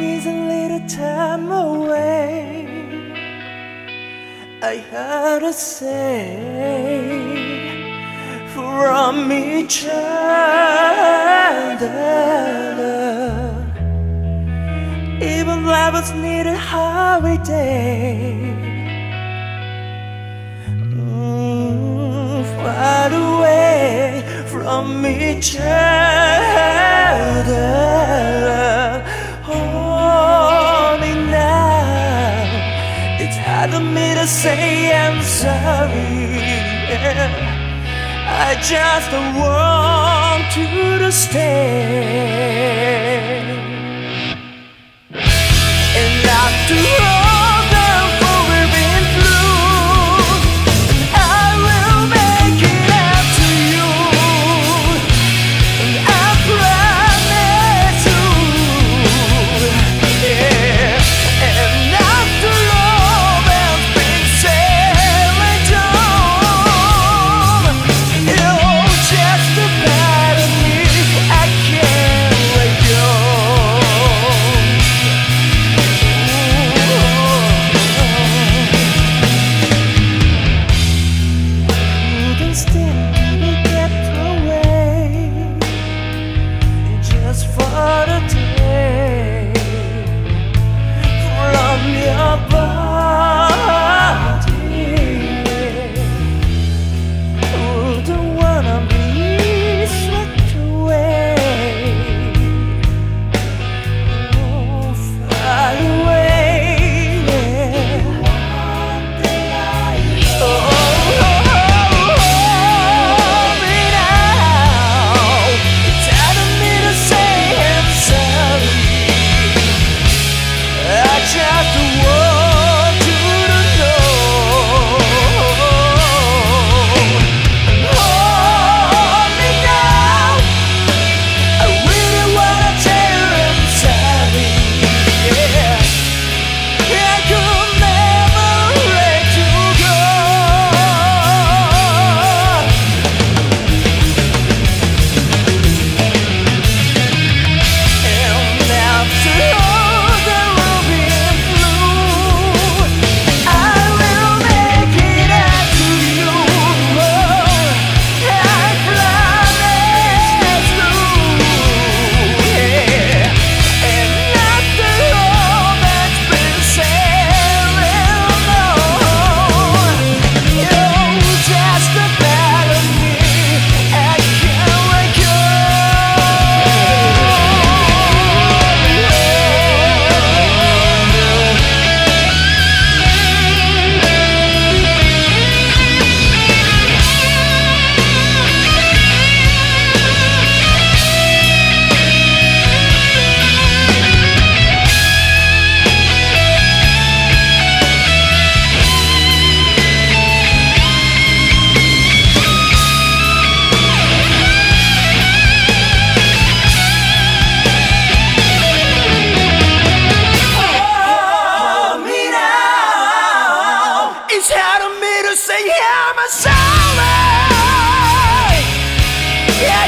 needs a little time away. I heard to say from each other. Even lovers need a holiday. Mm, far away from each other. say I'm sorry. Yeah. I just want you to stay. And after all. Yeah!